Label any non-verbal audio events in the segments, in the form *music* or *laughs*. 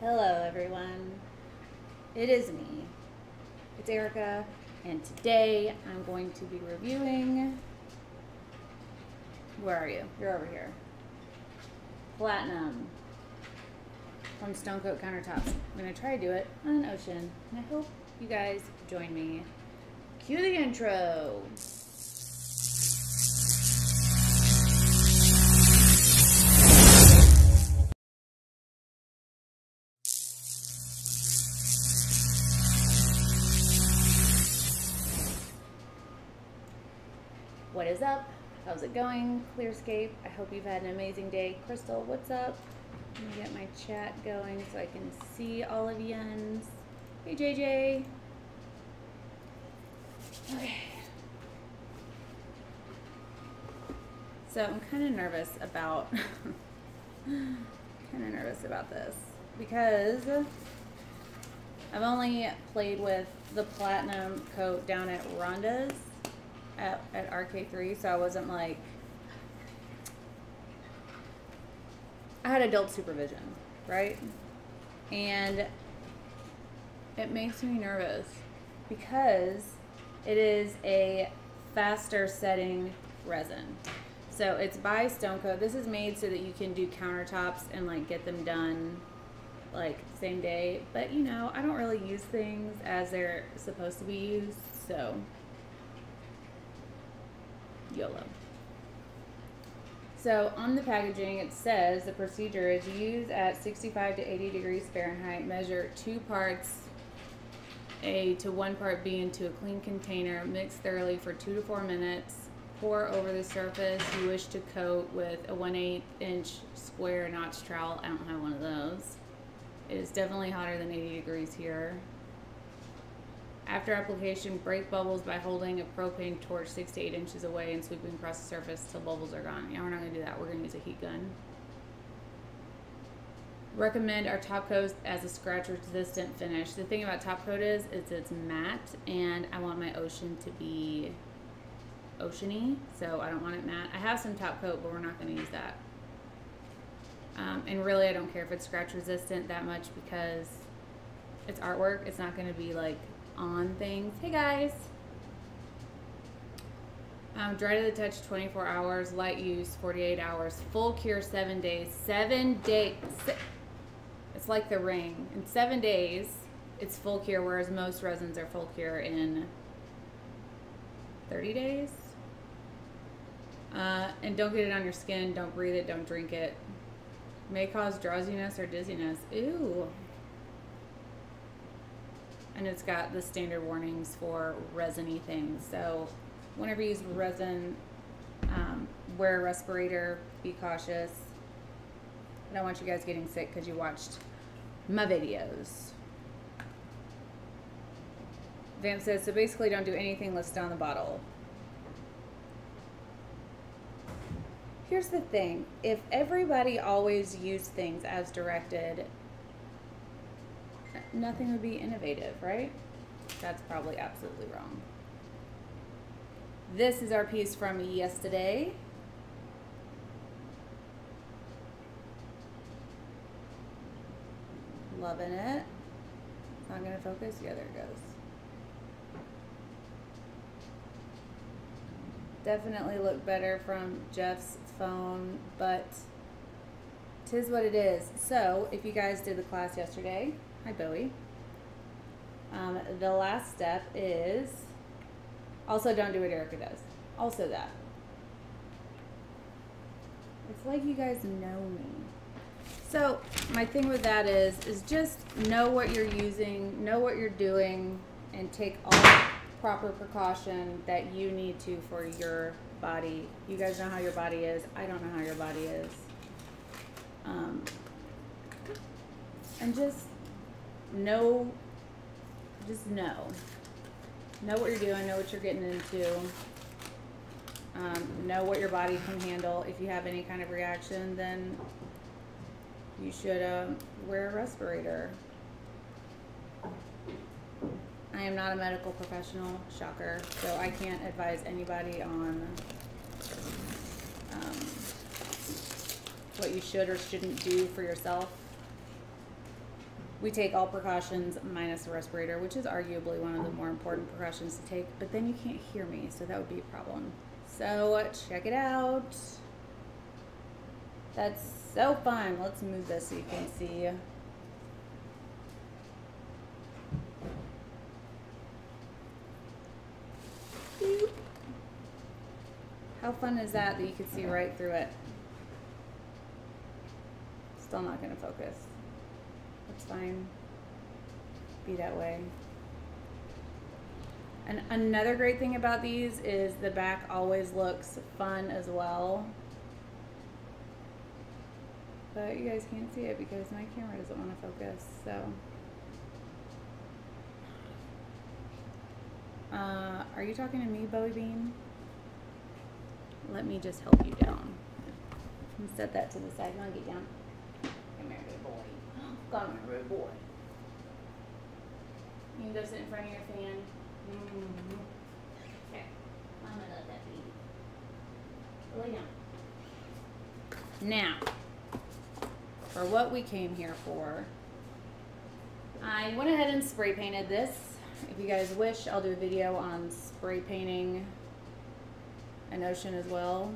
Hello, everyone. It is me. It's Erica, and today I'm going to be reviewing. Where are you? You're over here. Platinum from Stone Coat Countertops. I'm going to try to do it on an ocean, and I hope you guys join me. Cue the intro. Going? Clearscape. I hope you've had an amazing day. Crystal, what's up? Let me get my chat going so I can see all of yins. Hey JJ. Okay. So I'm kind of nervous about *laughs* kind of nervous about this because I've only played with the platinum coat down at Rhonda's at, at RK3, so I wasn't like. I had adult supervision, right? And it makes me nervous because it is a faster setting resin. So it's by Stone Coat. This is made so that you can do countertops and like get them done like same day. But you know, I don't really use things as they're supposed to be used, so YOLO. So on the packaging, it says the procedure is use at 65 to 80 degrees Fahrenheit. Measure two parts A to one part B into a clean container. Mix thoroughly for two to four minutes. Pour over the surface you wish to coat with a 1 8 inch square notch trowel. I don't have one of those. It is definitely hotter than 80 degrees here. After application, break bubbles by holding a propane torch six to eight inches away and sweeping across the surface till bubbles are gone. Yeah, we're not gonna do that. We're gonna use a heat gun. Recommend our top coat as a scratch resistant finish. The thing about top coat is, it's matte and I want my ocean to be oceany, so I don't want it matte. I have some top coat, but we're not gonna use that. Um, and really, I don't care if it's scratch resistant that much because it's artwork. It's not gonna be like on things. Hey guys. Um, dry to the touch 24 hours, light use 48 hours, full cure seven days. Seven days. It's like the ring. In seven days, it's full cure, whereas most resins are full cure in 30 days. Uh, and don't get it on your skin. Don't breathe it. Don't drink it. May cause drowsiness or dizziness. Ew and it's got the standard warnings for resiny things. So whenever you use resin, um, wear a respirator, be cautious. I don't want you guys getting sick because you watched my videos. Vamp says, so basically don't do anything listed on the bottle. Here's the thing. If everybody always used things as directed, nothing would be innovative, right? That's probably absolutely wrong. This is our piece from yesterday. Loving it. It's not gonna focus. Yeah, there it goes. Definitely look better from Jeff's phone, but tis what it is. So, if you guys did the class yesterday, Hi, Bowie. Um, the last step is also don't do what Erica does. Also that. It's like you guys know me. So my thing with that is, is just know what you're using, know what you're doing, and take all proper precaution that you need to for your body. You guys know how your body is. I don't know how your body is. Um, and just know, just know. Know what you're doing, know what you're getting into. Um, know what your body can handle. If you have any kind of reaction, then you should uh, wear a respirator. I am not a medical professional, shocker, so I can't advise anybody on um, what you should or shouldn't do for yourself. We take all precautions minus the respirator, which is arguably one of the more important precautions to take, but then you can't hear me, so that would be a problem. So check it out. That's so fun. Let's move this so you can see. How fun is that that you can see right through it? Still not gonna focus. That's fine. Be that way. And another great thing about these is the back always looks fun as well. But you guys can't see it because my camera doesn't want to focus, so. Uh, are you talking to me, Bowie Bean? Let me just help you down. And set that to the side. Now get down. Come here, good boy. Come here, good boy. You can go sit in front of your fan. Mm-hmm. Okay. I'm gonna let that be. Lay down. Now, for what we came here for, I went ahead and spray painted this. If you guys wish, I'll do a video on spray painting an ocean as well.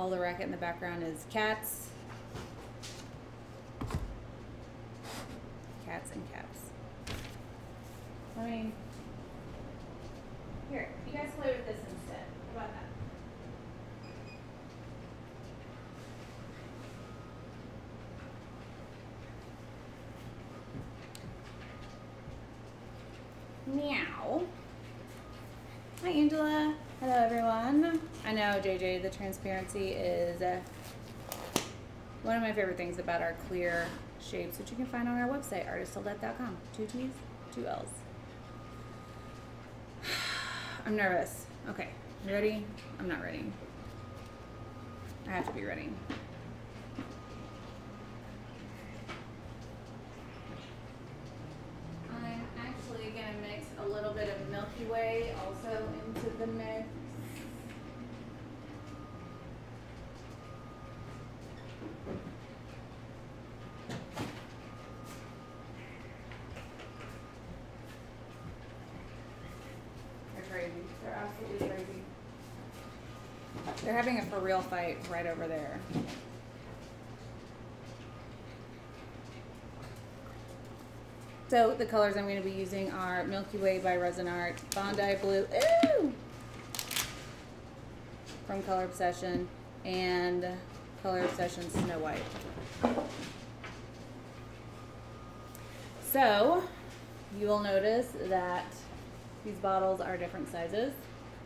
All the racket in the background is cats. Cats and cats. I mean, here, you guys play with this instead. How about that? Meow. Hi, Angela. Hello, everyone. I know, JJ, the transparency is uh, one of my favorite things about our clear shapes, which you can find on our website, artisttilldeath.com. Two T's, two L's. *sighs* I'm nervous. Okay, ready? I'm not ready. I have to be ready. I'm actually gonna mix a little bit of Milky Way also into the mix. They're crazy. They're absolutely crazy. They're having a for real fight right over there. So the colors I'm going to be using are Milky Way by Resin Art, Bondi Blue, ooh, from Color Obsession, and Color Obsession Snow White. So you will notice that these bottles are different sizes.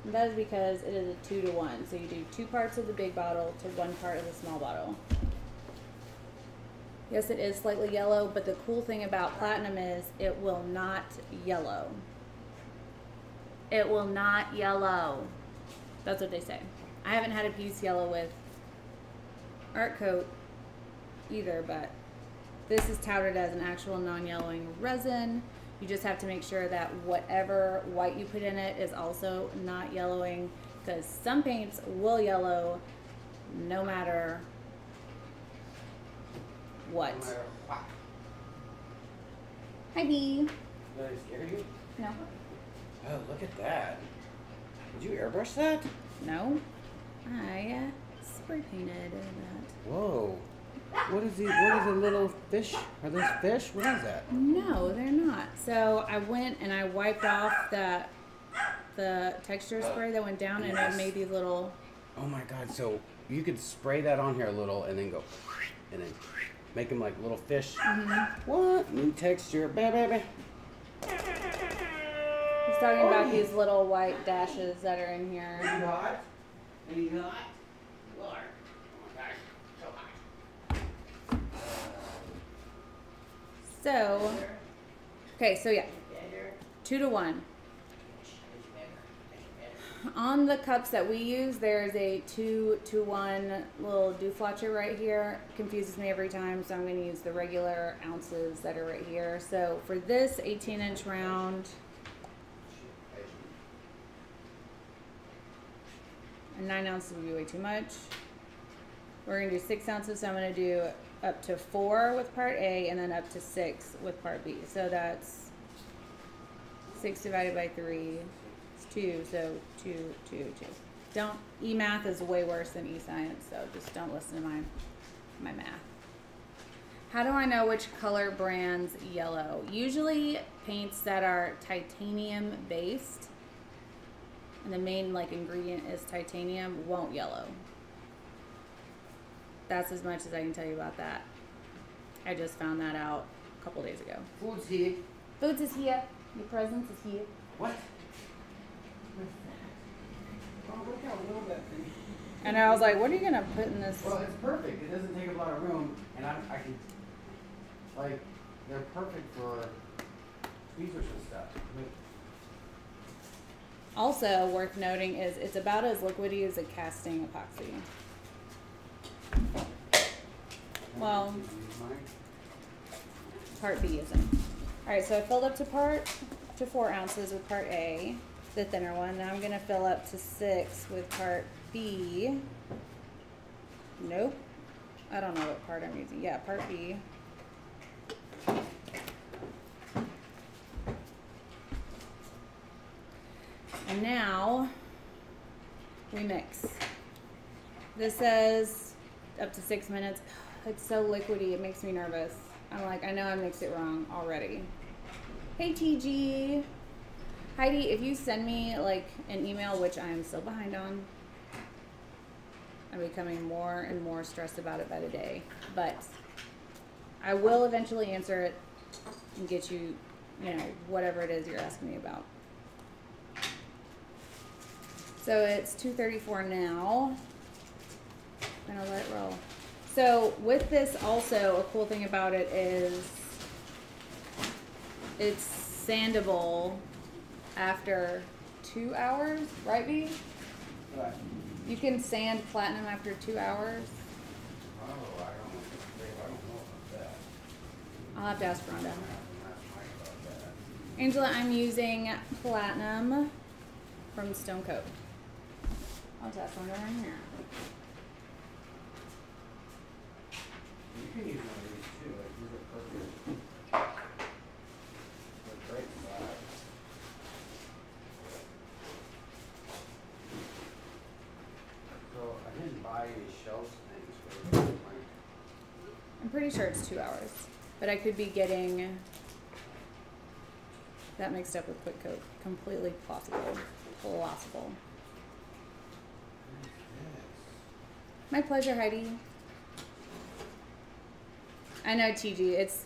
That is because it is a two to one. So you do two parts of the big bottle to one part of the small bottle. Yes, it is slightly yellow, but the cool thing about platinum is it will not yellow. It will not yellow. That's what they say. I haven't had a piece yellow with art coat either, but this is touted as an actual non-yellowing resin. You just have to make sure that whatever white you put in it is also not yellowing because some paints will yellow no matter what. No matter what. Hi, Bee. Did I scare you? No. Oh, look at that. Did you airbrush that? No. I uh, spray painted that. Whoa. What is the what is a little fish? Are those fish? What is that? No, they're not. So I went and I wiped off that the texture spray that went down and it Yes. made these little Oh my god, so you could spray that on here a little and then go and then make them like little fish. Mm-hmm. What? New texture, baby. He's talking about these little white dashes that are in here. hot? Are you hot? You are. Oh my gosh, so hot. So, okay, so yeah, two to one. On the cups that we use, there's a two to one little dewflatcher right here. Confuses me every time, so I'm going to use the regular ounces that are right here. So for this 18 inch round, nine ounces would be way too much. We're gonna do six ounces, so I'm gonna do up to four with part A and then up to six with part B. So that's six divided by three is two, so two, two, two. Don't, E-math is way worse than E-science, so just don't listen to my, my math. How do I know which color brands yellow? Usually paints that are titanium based and the main like ingredient is titanium won't yellow. That's as much as I can tell you about that. I just found that out a couple days ago. Food's here. Foods is here. Your presence is here. What? Oh, look how little that thing. And I was like, what are you gonna put in this? Well, it's perfect. It doesn't take a lot of room, and I, I can, like, they're perfect for tweezers and stuff. I mean, Also worth noting is it's about as liquidy as a casting epoxy. Well- Part B isn't. Alright, so I filled up to part to four ounces with part A, the thinner one. Now I'm gonna fill up to six with part B. Nope. I don't know what part I'm using. Yeah, part B. And now we mix. This says up to six minutes. *sighs* It's so liquidy, it makes me nervous. I'm like, I know I mixed it wrong already. Hey TG. Heidi, if you send me like an email, which I am still behind on, I'm becoming more and more stressed about it by the day. But I will eventually answer it and get you, you know, whatever it is you're asking me about. So it's two thirty-four now. And I'll let it roll. So with this also, a cool thing about it is it's sandable after two hours, right B? But, You can sand platinum after two hours. oh, I don't, know. I don't know about that. I'll have to ask Rhonda. I have to ask Mike about that. Angela, I'm using platinum from Stone Coat. I'll test Rhonda right here. You can use one of these too, like these are perfect. They're great. So I didn't buy any shelf things for my, I'm pretty sure it's two hours, but I could be getting that mixed up with Quick Coat. Completely possible. Possible. yes. My pleasure, Heidi. I know TG, it's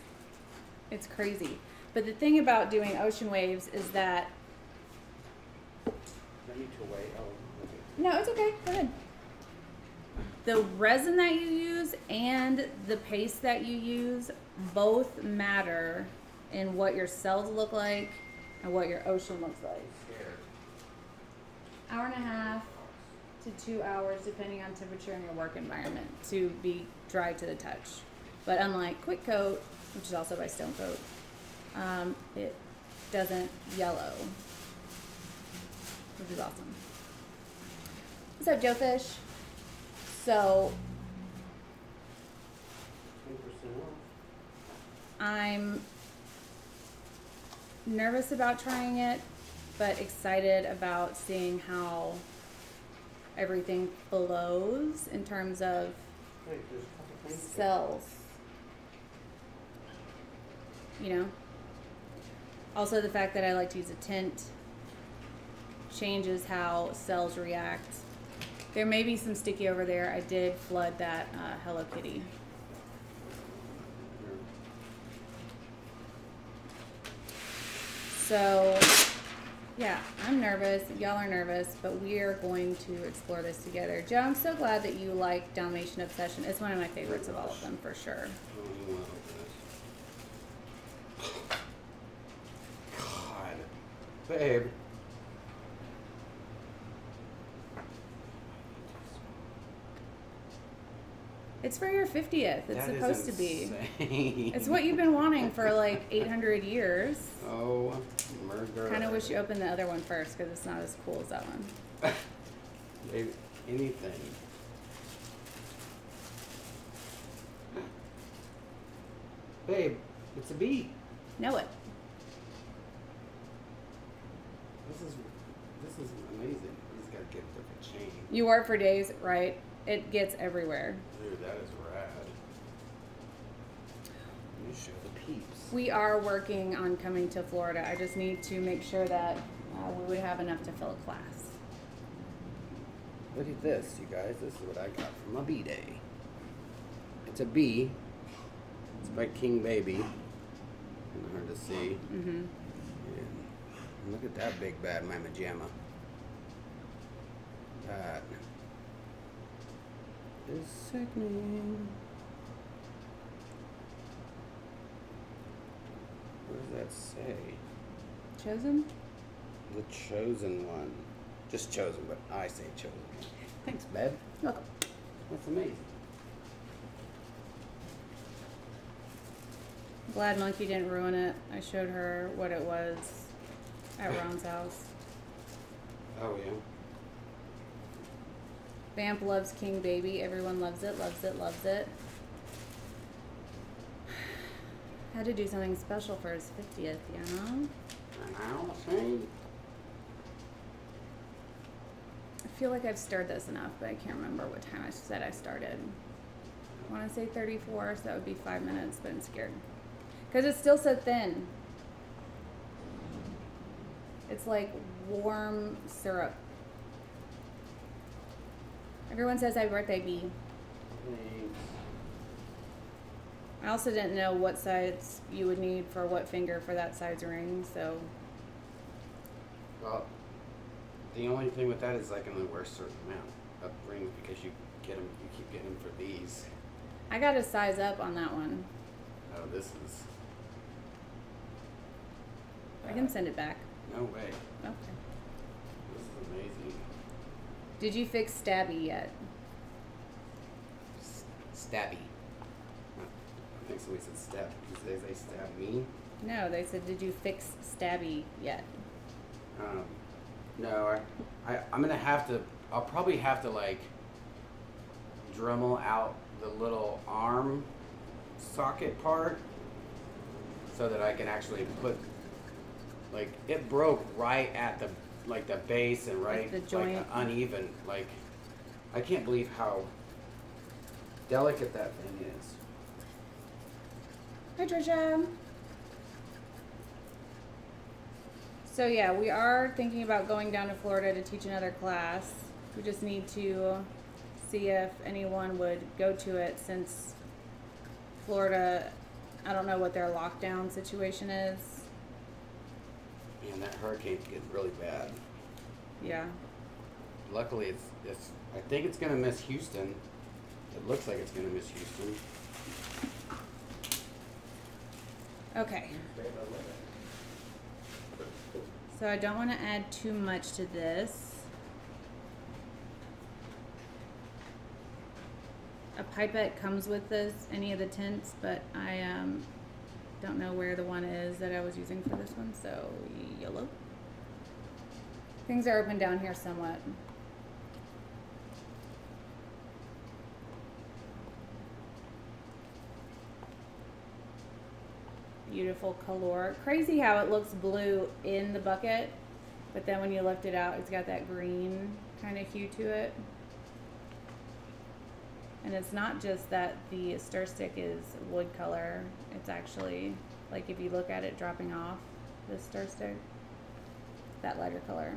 it's crazy. But the thing about doing ocean waves is that I need to wait, oh, no, it's okay. Go ahead. The resin that you use and the paste that you use both matter in what your cells look like and what your ocean looks like. Hour and a half to two hours, depending on temperature and your work environment, to be dry to the touch. But unlike Quick Coat, which is also by Stone Coat, um, it doesn't yellow, which is awesome. What's up, Joe Fish? So Ten percent off. I'm nervous about trying it, but excited about seeing how everything flows in terms of Wait, there's a couple things. cells. You know? Also, the fact that I like to use a tint changes how cells react. There may be some sticky over there. I did flood that uh, Hello Kitty. So, yeah, I'm nervous. Y'all are nervous, but we are going to explore this together. Joe, I'm so glad that you like Dalmatian Obsession. It's one of my favorites of all of them, for sure. Babe. It's for your 50th. It's that supposed to be. It's what you've been wanting for like 800 years. Oh, murder. Kind of wish you opened the other one first because it's not as cool as that one. *laughs* Babe, anything. Babe, it's a bee. Know it. Different chain. You work for days, right? It gets everywhere. Dude, that is rad. Let me show the peeps. We are working on coming to Florida. I just need to make sure that uh, we would have enough to fill a class. Look at this, you guys. This is what I got for my bee day. It's a bee. It's by King Baby. Hard to see. Mm-hmm. And look at that big bad mama jamma. That is sickening. What does that say? Chosen? The chosen one. Just chosen, but I say chosen. Thanks, babe. Welcome. That's amazing. Glad Monkey didn't ruin it. I showed her what it was at *laughs* Ron's house. Oh yeah. Vamp loves King Baby. Everyone loves it, loves it, loves it. *sighs* Had to do something special for his 50th, you know? I'll say I feel like I've stirred this enough, but I can't remember what time I said I started. I want to say 34, so that would be five minutes, but I'm scared. Because it's still so thin. It's like warm syrup. Everyone says happy birthday, B. thanks. I also didn't know what size you would need for what finger for that size ring, so Well, the only thing with that is I can only wear a certain amount of rings because you get them, you keep getting them for these. I got to size up on that one. Oh, this is. I can send it back. No way. Okay. This is amazing. Did you fix Stabby yet? S- stabby. I think somebody said stab. Did they say stab me? No, they said, did you fix Stabby yet? Um, no, I, I, I'm gonna have to. I'll probably have to like Dremel out the little arm socket part so that I can actually put. Like it broke right at the like the base and right the like uneven. Like I can't believe how delicate that thing is. Hi, Trisha. So yeah, we are thinking about going down to Florida to teach another class. We just need to see if anyone would go to it since Florida, I don't know what their lockdown situation is. Man, that hurricane's getting really bad. Yeah. Luckily, it's it's. I think it's gonna miss Houston. It looks like it's gonna miss Houston. Okay. So I don't want to add too much to this. A pipette comes with this, any of the tints, but I um, don't know where the one is that I was using for this one, so yellow. Things are open down here somewhat. Beautiful color. Crazy how it looks blue in the bucket, but then when you lift it out, it's got that green kind of hue to it. And it's not just that the stir stick is wood color, it's actually, like if you look at it dropping off the stir stick, that lighter color.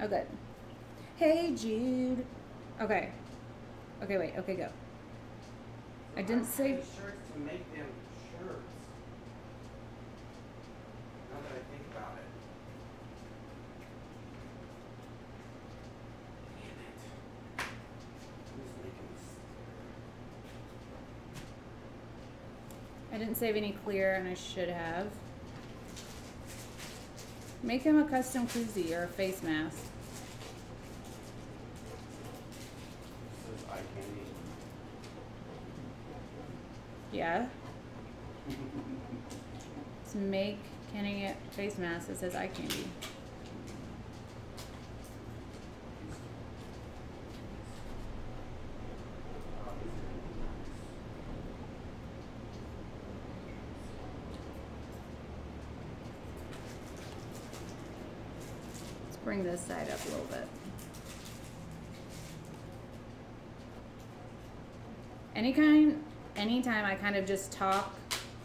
Oh, good. Hey, Jude. Okay. Okay, wait. Okay, go. I didn't say- shirts to make them shirts. Now that I think about it. Damn it. I'm just making this. I didn't save any clear, and I should have. Make him a custom koozie or a face mask. This is eye candy. Yeah. *laughs* Let's make Kenny a face mask that says eye candy. Oh, these are nice. bring this side up a little bit. Any kind, anytime I kind of just talk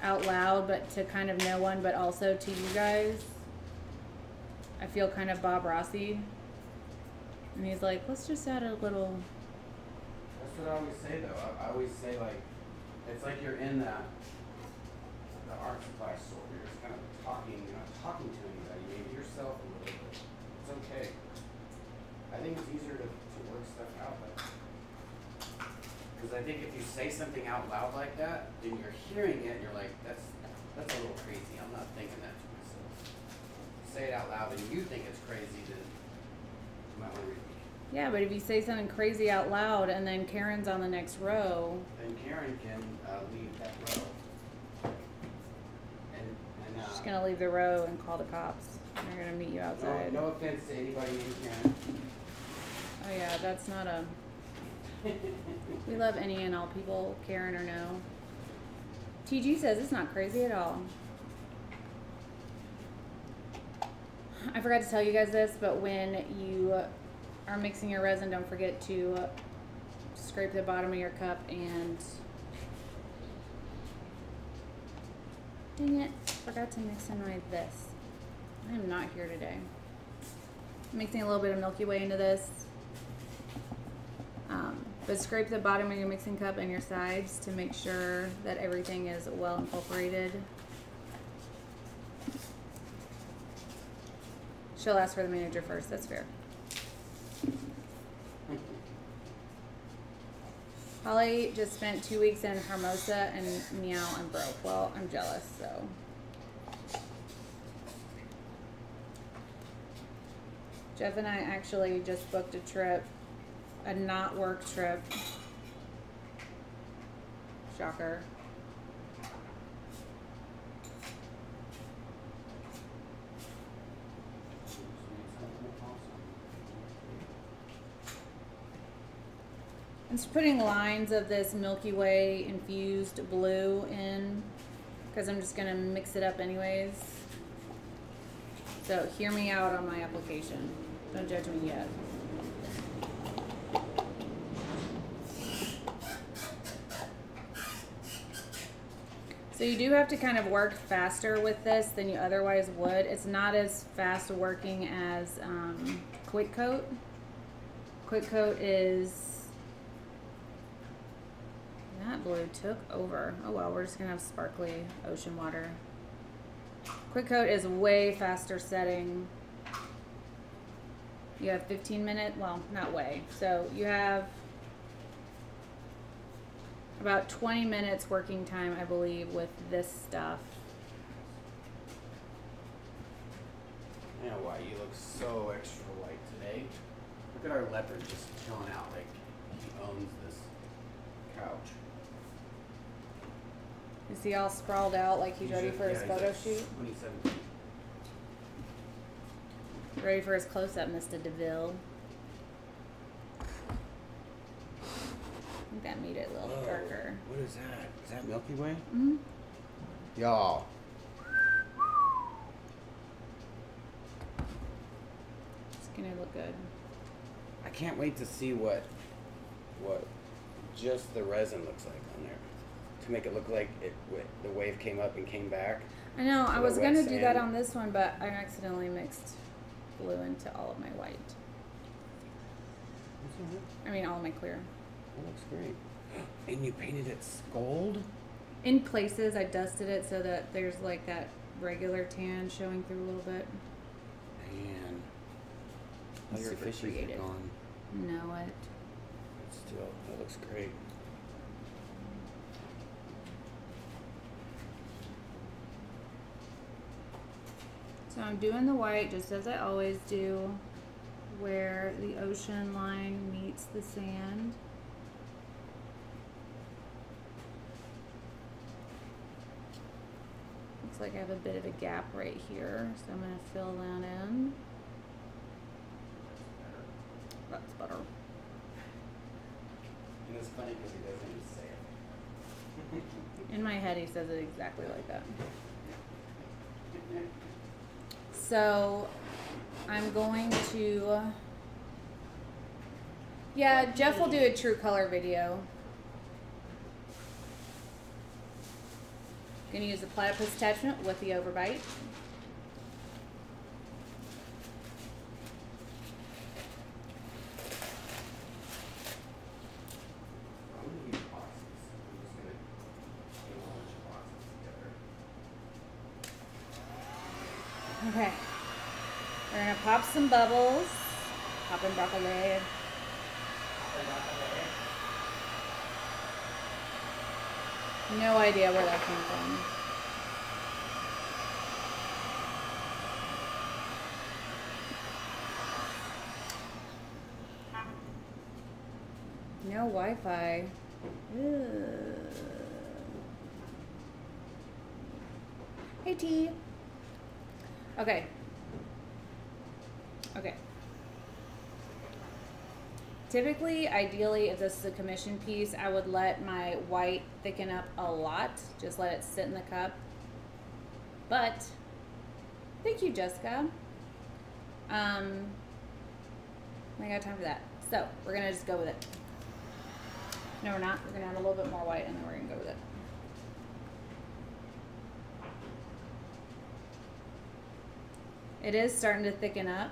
out loud, but to kind of no one, but also to you guys, I feel kind of Bob Rossi. And he's like, let's just add a little. That's what I always say though. I, I always say like, it's like you're in the the art supply store. You're just kind of talking. You're not talking to anybody. Maybe yourself a little bit. It's okay. I think it's easier to, to work stuff out like because I think if you say something out loud like that, then you're hearing it and you're like, that's that's a little crazy. I'm not thinking that to myself. Say it out loud and you think it's crazy, then you might want to. Yeah, but if you say something crazy out loud and then Karen's on the next row, Then Karen can uh, leave that row. And, and, uh. she's gonna leave the row and call the cops. They're gonna meet you No, outside. no offense to anybody named Karen. Oh yeah, that's not a. We love any and all people, Karen or no. TG says it's not crazy at all. I forgot to tell you guys this, but when you are mixing your resin, don't forget to scrape the bottom of your cup and. Dang it, forgot to mix in my this. I am not here today. Mixing a little bit of Milky Way into this. Um, but scrape the bottom of your mixing cup and your sides to make sure that everything is well incorporated. She'll ask for the manager first, that's fair. Holly just spent two weeks in Hermosa and meow and broke. Well, I'm jealous, so. Jeff and I actually just booked a trip, a not work trip. Shocker. Just putting lines of this Milky Way infused blue in because I'm just gonna mix it up anyways. So hear me out on my application. Don't judge me yet. So you do have to kind of work faster with this than you otherwise would. It's not as fast working as um, Quick Coat. Quick Coat is that blue took over. Oh well, we're just gonna have sparkly ocean water. Quick Coat is way faster setting. You have 15 minute, well, not way. So you have about 20 minutes working time, I believe, with this stuff. I know why you look so extra white today. Look at our leopard just chilling out like he owns this couch. Is he all sprawled out like he's ready just- for his yeah, he's photo shoot? 27. Ready for his close up, Mr. DeVille. Think that made it a little darker. What is that? Is that Milky Way? Mm hmm Y'all. It's gonna look good. I can't wait to see what what just the resin looks like on there. To make it look like it the wave came up and came back. I know, I was gonna do that on this one, but I accidentally mixed blue into all of my white. I mean, all of my clear. Looks great. And you painted it gold? In places, I dusted it so that there's like that regular tan showing through a little bit. Man. All your Super fishies creative. are gone. Know it. But still, that looks great. So I'm doing the white just as I always do, where the ocean line meets the sand. Like I have a bit of a gap right here, so I'm gonna fill that in. That's better. And it's funny because he doesn't even say it. *laughs* In my head, he says it exactly like that. So, I'm going to. Yeah, Jeff will do a true color video. Gonna use the platypus attachment with the overbite. Okay. We're gonna pop some bubbles. Popping broccoli. No idea where that came from. No Wi-Fi. Hey T. Okay. Typically, ideally, if this is a commission piece, I would let my white thicken up a lot. Just let it sit in the cup. But, thank you, Jessica. Um, I got time for that. So, we're gonna just go with it. No, we're not. We're gonna add a little bit more white and then we're gonna go with it. It is starting to thicken up.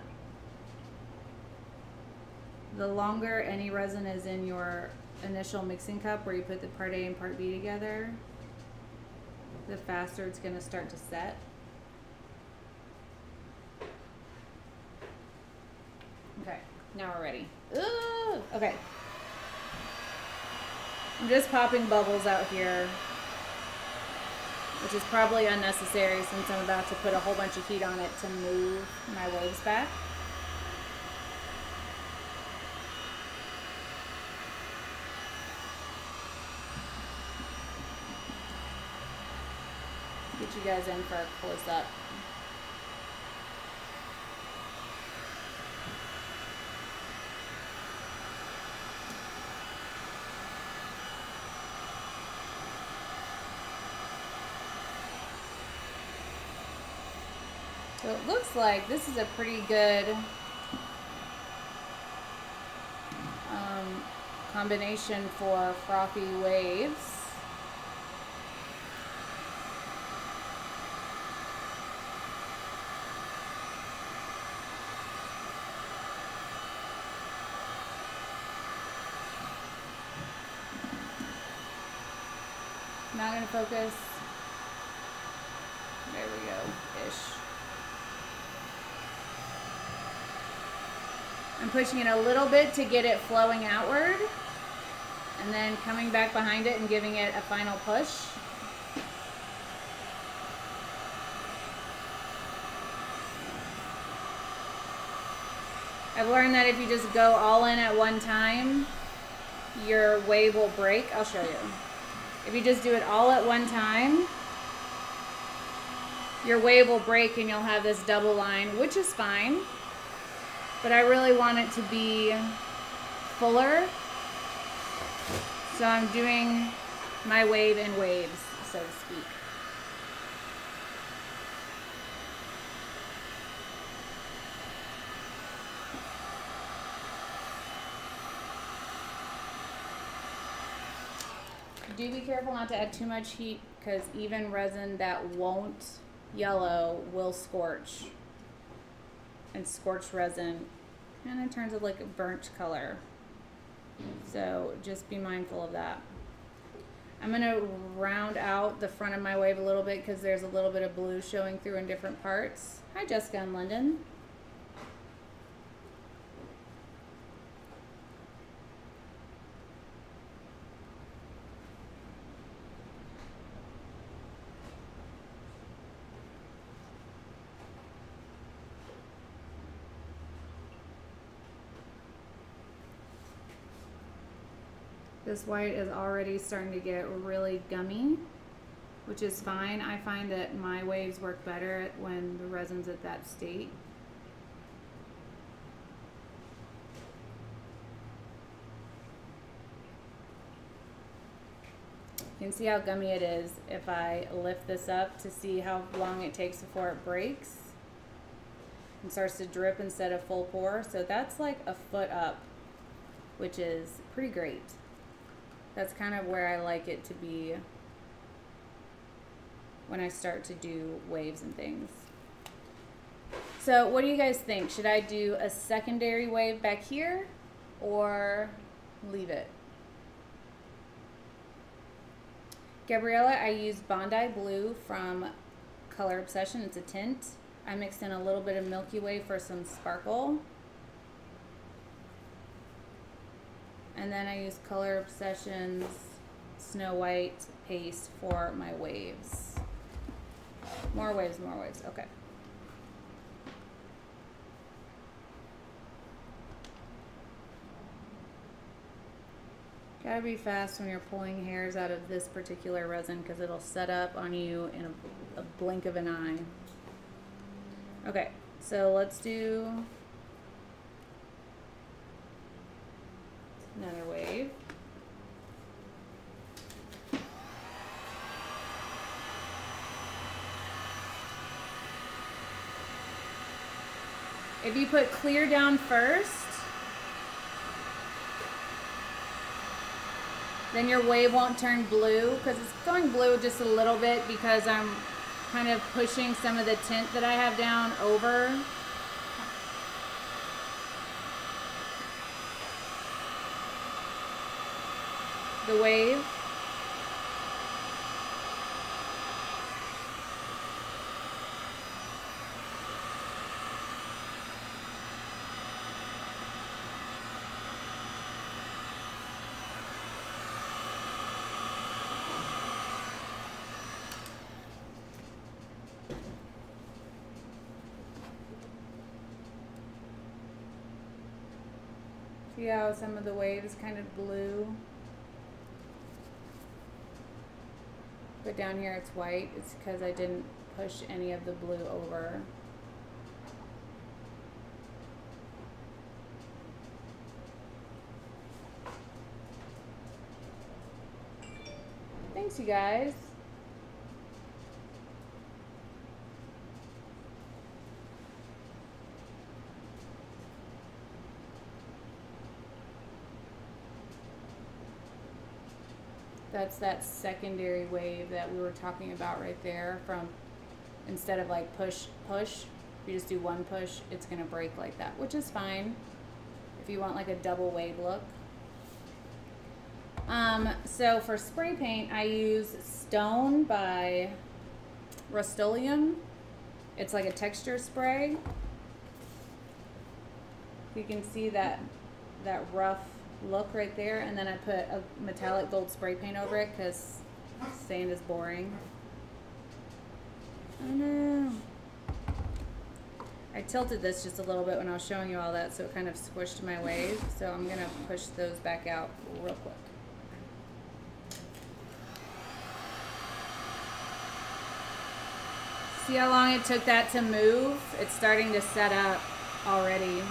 The longer any resin is in your initial mixing cup where you put the part A and part B together, the faster it's gonna start to set. Okay, now we're ready. Ooh, okay. I'm just popping bubbles out here, which is probably unnecessary since I'm about to put a whole bunch of heat on it to move my waves back. Get you guys in for a close up. So it looks like this is a pretty good um, combination for frothy waves. Not gonna focus. There we go, ish. I'm pushing it a little bit to get it flowing outward and then coming back behind it and giving it a final push. I've learned that if you just go all in at one time, your wave will break. I'll show you. If you just do it all at one time, your wave will break and you'll have this double line, which is fine but I really want it to be fuller. So I'm doing my wave in waves, so to speak. Do be careful not to add too much heat because even resin that won't yellow will scorch and scorched resin kind of turns it like a burnt color. So just be mindful of that. I'm going to round out the front of my wave a little bit because there's a little bit of blue showing through in different parts. Hi Jessica and London. This white is already starting to get really gummy, which is fine. I find that my waves work better when the resin's at that state. You can see how gummy it is if I lift this up to see how long it takes before it breaks. and starts to drip instead of full pour. So that's like a foot up, which is pretty great. That's kind of where I like it to be when I start to do waves and things. So what do you guys think? Should I do a secondary wave back here or leave it? Gabriella, I used Bondi Blue from Color Obsession. It's a tint. I mixed in a little bit of Milky Way for some sparkle. And then I use Color Obsession's Snow White paste for my waves. More waves, more waves. Okay. Gotta be fast when you're pulling hairs out of this particular resin because it'll set up on you in a, a blink of an eye. Okay, so let's do another wave. If you put clear down first, then your wave won't turn blue because it's going blue just a little bit because I'm kind of pushing some of the tint that I have down over. The wave. See how some of the waves kind of blue? Down here it's white. It's because I didn't push any of the blue over. Thanks, you guys. That's that secondary wave that we were talking about right there from instead of like push, push, if you just do one push, it's gonna break like that, which is fine if you want like a double wave look. Um, so for spray paint, I use Stone by Rust-Oleum. It's like a texture spray. You can see that that rough look right there, and then I put a metallic gold spray paint over it because sand is boring. I know. I tilted this just a little bit when I was showing you all that, so it kind of squished my wave. So I'm gonna push those back out real quick. See how long it took that to move? It's starting to set up already.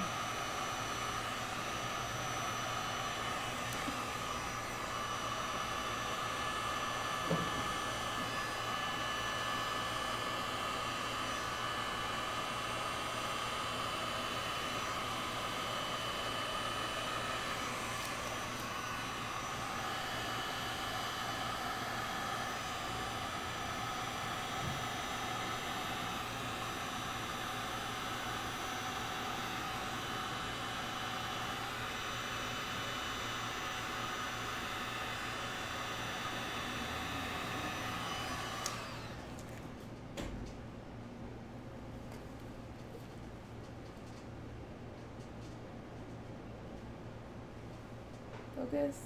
Focus.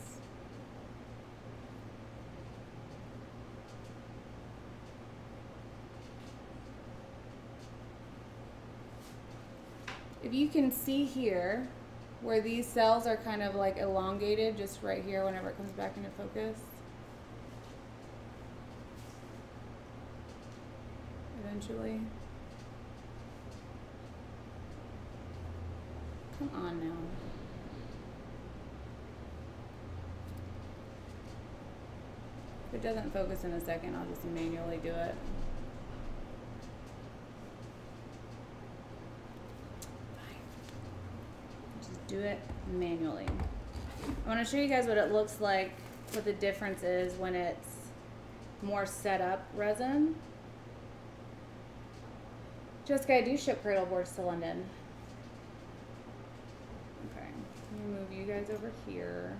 If you can see here, where these cells are kind of like elongated, just right here whenever it comes back into focus. Eventually. Come on now. If it doesn't focus in a second, I'll just manually do it. Just do it manually. I want to show you guys what it looks like, what the difference is when it's more set up resin. Jessica, I do ship cradle boards to London. Okay, let me move you guys over here.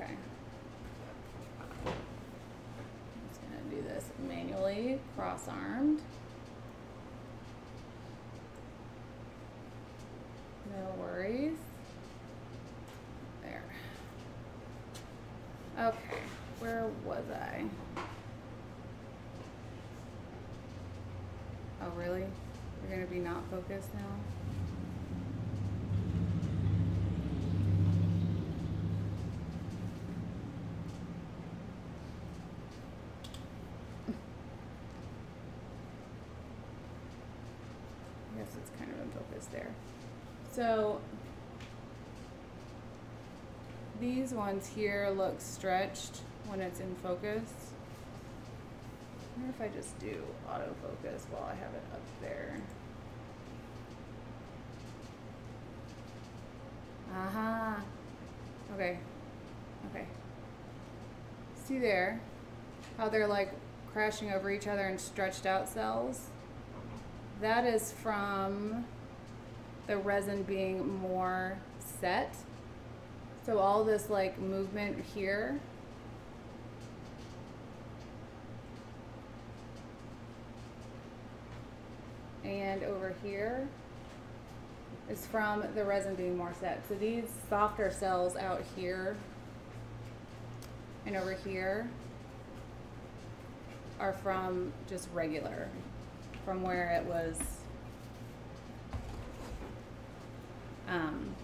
Okay. I'm just gonna do this manually, cross-armed. No worries. There. Okay, where was I? Oh, really? You're gonna be not focused now? I guess it's kind of in focus there. So these ones here look stretched when it's in focus. I wonder if I just do autofocus while I have it up there. Aha. Uh-huh. Okay. Okay. See there how they're like crashing over each other and stretched out cells? That is from the resin being more set. So all this like movement here and over here is from the resin being more set. So these softer cells out here and over here are from just regular, from where it was um,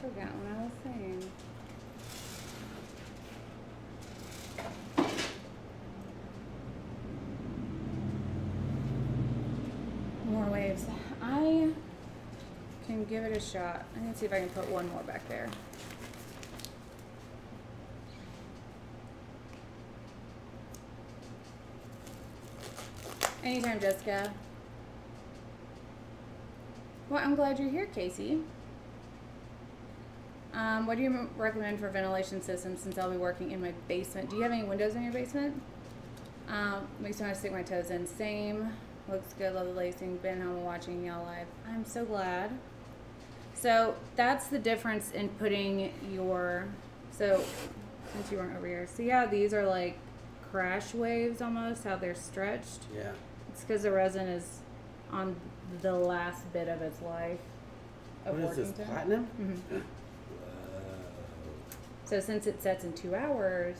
forgot what I was saying. More waves. I can give it a shot. I'm gonna see if I can put one more back there. Anytime, Jessica. Well, I'm glad you're here, Casey. Um, what do you recommend for ventilation systems since I'll be working in my basement? Do you have any windows in your basement? Um, makes me want to stick my toes in. Same. Looks good. Love the lacing. Been home watching y'all live. I'm so glad. So that's the difference in putting your. So since you weren't over here, see how these are like crash waves almost? How they're stretched? Yeah. It's because the resin is on the last bit of its life. Of What is this, working time. platinum? Mhm. So since it sets in two hours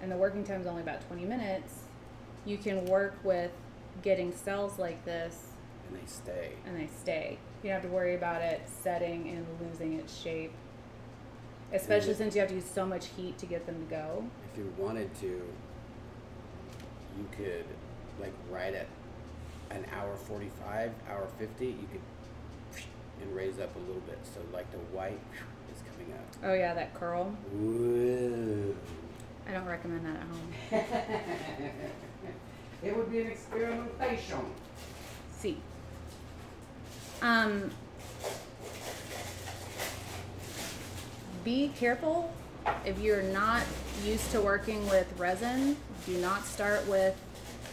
and the working time is only about 20 minutes, you can work with getting cells like this And they stay. and they stay. You don't have to worry about it setting and losing its shape. Especially since you have to use so much heat to get them to go. If you wanted to, you could, like, right at an hour 45, hour 50, you could and raise up a little bit. So, like, the white is coming up. Oh yeah, that curl. Whoa. I don't recommend that at home. *laughs* it would be an experimentation. See. Um, be careful if you're not used to working with resin. Do not start with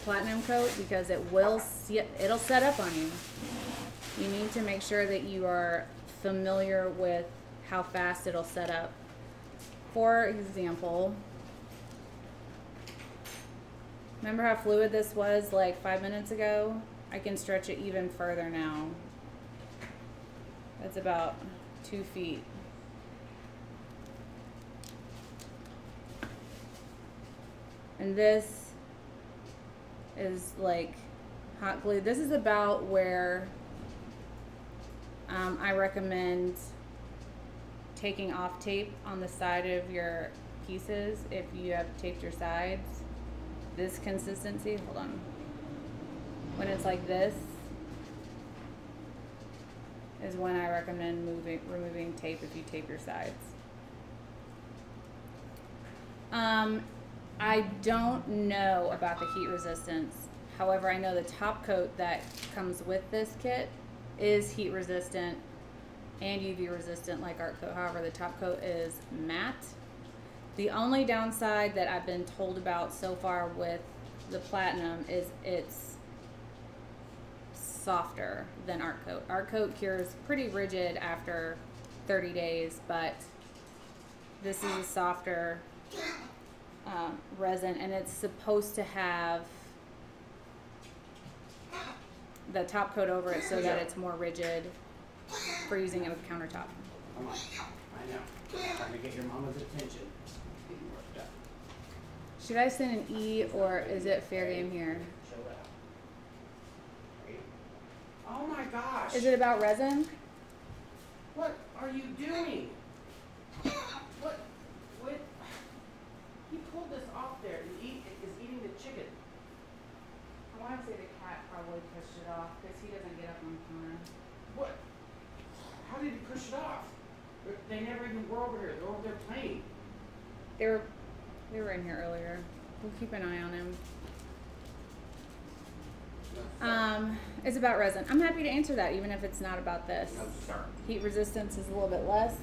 platinum coat because it will it'll set up on you. You need to make sure that you are familiar with how fast it'll set up. For example, remember how fluid this was like five minutes ago? I can stretch it even further now. That's about two feet. And this is like hot glue. This is about where um, I recommend taking off tape on the side of your pieces if you have taped your sides. This consistency, hold on. When it's like this, is when I recommend moving removing tape if you tape your sides. Um, I don't know about the heat resistance. However, I know the top coat that comes with this kit is heat resistant and UV resistant like Art Coat. However, the top coat is matte. The only downside that I've been told about so far with the platinum is it's softer than Art Coat. Art Coat cures pretty rigid after 30 days, but this is a softer um, resin and it's supposed to have the top coat over it so that it's more rigid for using it with countertop. Come on. I know. Trying to get your mama's attention. Getting worked up. Should I send an E or is it fair game here? Chill out. Ready? Oh my gosh. Is it about resin? What are you doing? What? What? He pulled this off there and eat, is eating the chicken. I want to say the cat probably pushed it off because he doesn't get up on time. What? How did he push it off? They never even were over here. They're over there playing. They were, they were in here earlier. We'll keep an eye on him. Um, it's about resin. I'm happy to answer that even if it's not about this. no. Heat resistance is a little bit less.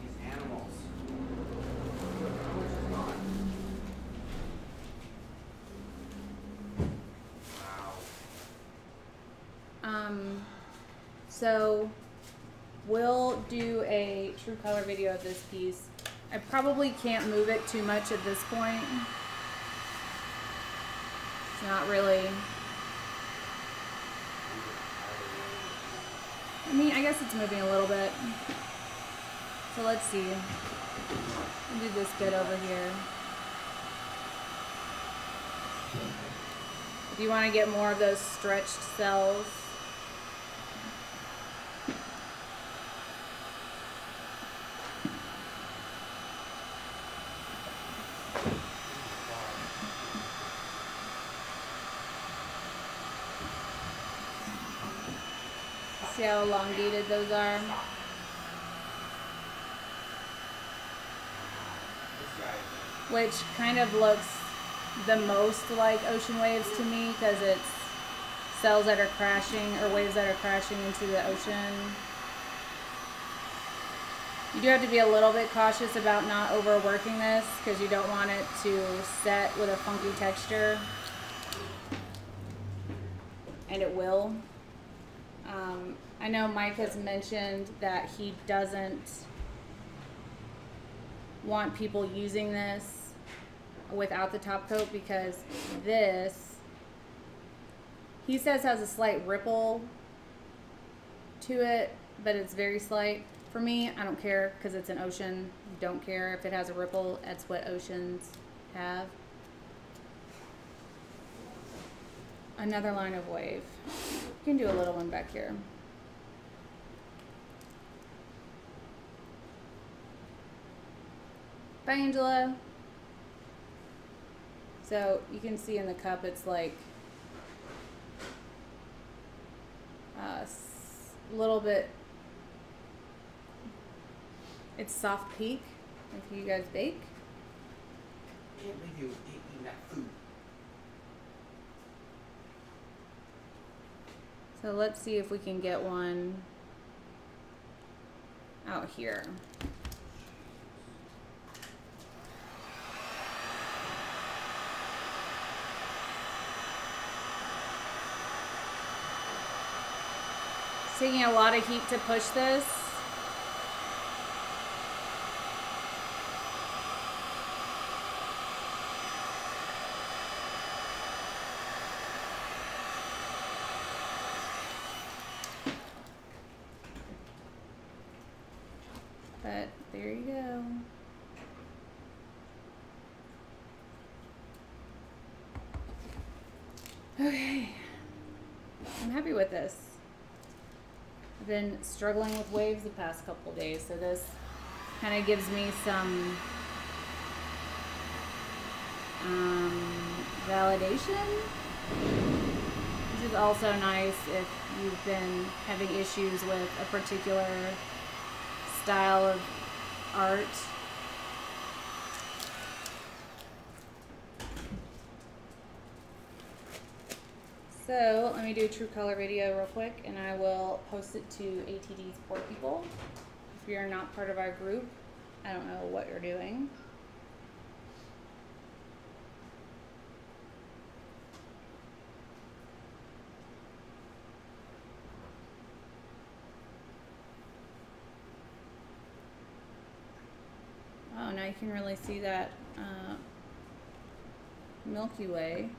These animals. Um, so we'll do a true color video of this piece. I probably can't move it too much at this point. It's not really, I mean, I guess it's moving a little bit. So let's see. We'll do this bit over here. If you want to get more of those stretched cells, see how elongated those are. This guy. Which kind of looks the most like ocean waves to me because it's cells that are crashing or waves that are crashing into the ocean. You do have to be a little bit cautious about not overworking this because you don't want it to set with a funky texture. And it will. Um, I know Mike has mentioned that he doesn't want people using this without the top coat because this he says has a slight ripple to it but it's very slight. For me i don't care because it's an ocean. Don't care if it has a ripple. That's what oceans have. Another line of wave. You can do a little one back here. Bye, Angela. So you can see in the cup, it's like uh, a little bit. It's soft peak. If you guys bake, Can't believe you eating that food. so let's see if we can get one out here. Taking a lot of heat to push this. But there you go. Okay. I'm happy with this. I've been struggling with waves the past couple days, so this kind of gives me some um, validation. This is also nice if you've been having issues with a particular style of art. So let me do a true color video real quick and I will post it to ATD's Pour People. If you're not part of our group, I don't know what you're doing. Oh, now you can really see that uh, Milky Way.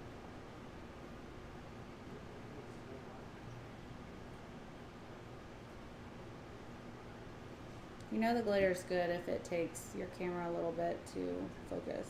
You know the glitter's good if it takes your camera a little bit to focus.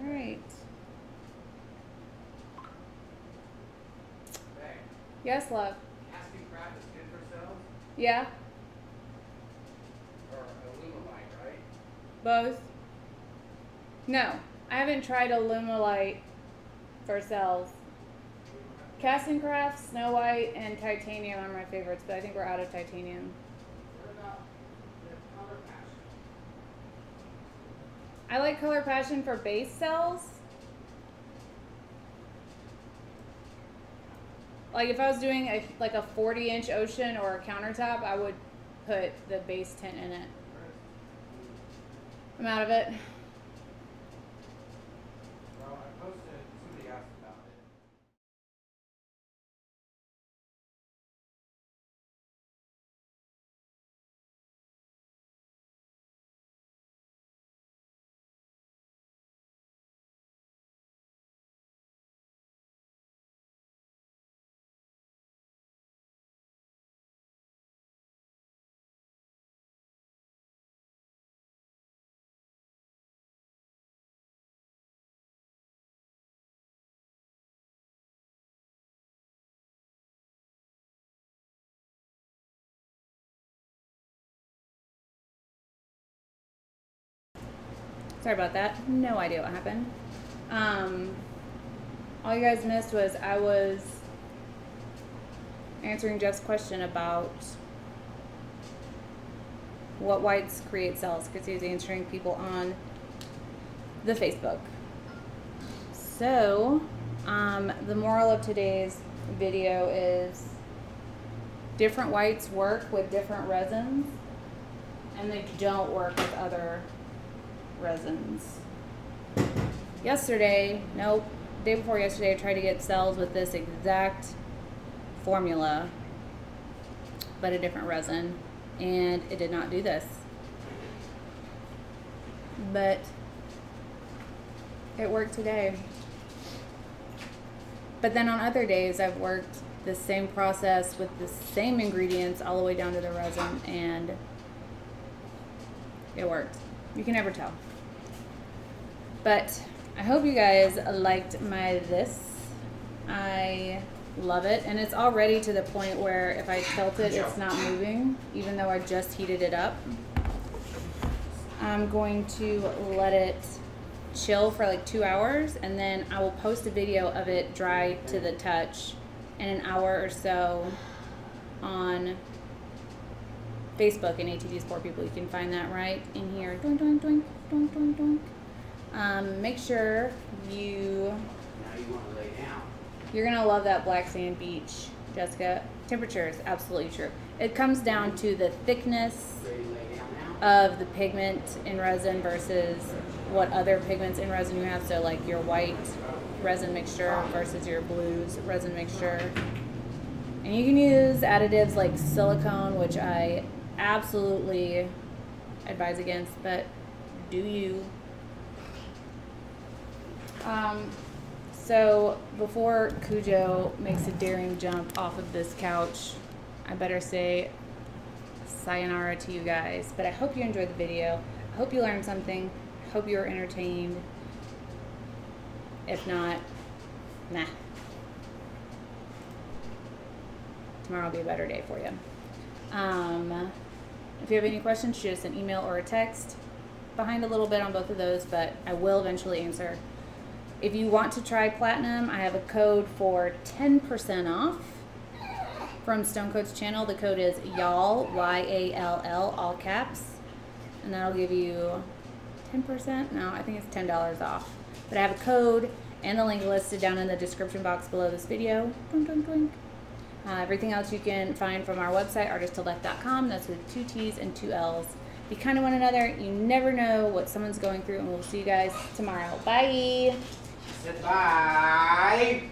All right. Yes, love. Casting craft is good for cells Yeah, or Illumilite, right? both. No, I haven't tried Illumilite for cells. Casting Craft, Snow White, and Titanium are my favorites, but I think we're out of titanium. What about the color passion? I like Color Passion for base cells. Like if I was doing a like a 40 inch ocean or a countertop, I would put the base tint in it. I'm out of it. Sorry about that. No idea what happened. Um, all you guys missed was I was answering Jeff's question about what whites create cells because he was answering people on the Facebook. So, um, the moral of today's video is different whites work with different resins and they don't work with other resins. Yesterday, nope, day before yesterday, I tried to get cells with this exact formula, but a different resin, and it did not do this. But it worked today. But then on other days, I've worked the same process with the same ingredients all the way down to the resin, and it worked. You can never tell. But I hope you guys liked my this. I love it, and it's already to the point where if I tilt it, it's not moving, even though I just heated it up. I'm going to let it chill for like two hours, and then I will post a video of it dry to the touch in an hour or so on Facebook and ATD's Pour People. You can find that right in here. Doink, doink, doink, doink, doink, doink. Um, make sure you Now you wanna lay down. you're gonna love that black sand beach, Jessica. Temperature is absolutely true. It comes down to the thickness. Ready to lay down now? of the pigment in resin versus what other pigments in resin you have. So like your white resin mixture versus your blues resin mixture. And you can use additives like silicone, which I absolutely advise against, but do you? Um, so before Cujo makes a daring jump off of this couch, I better say sayonara to you guys. But I hope you enjoyed the video. I hope you learned something. I hope you were entertained. If not, nah. Tomorrow will be a better day for you. Um, if you have any questions, shoot us an email or a text. Behind a little bit on both of those, but I will eventually answer. If you want to try Platinum, I have a code for 10% off from Stone Coat's channel. The code is y'all, Y A L L, all caps. And that'll give you 10%. No, I think it's $10 off. But I have a code and the link listed down in the description box below this video. Uh, everything else you can find from our website, artisttilldeath.com. That's with two T's and two L's. Be kind to one another. You never know what someone's going through, and we'll see you guys tomorrow. Bye. Goodbye.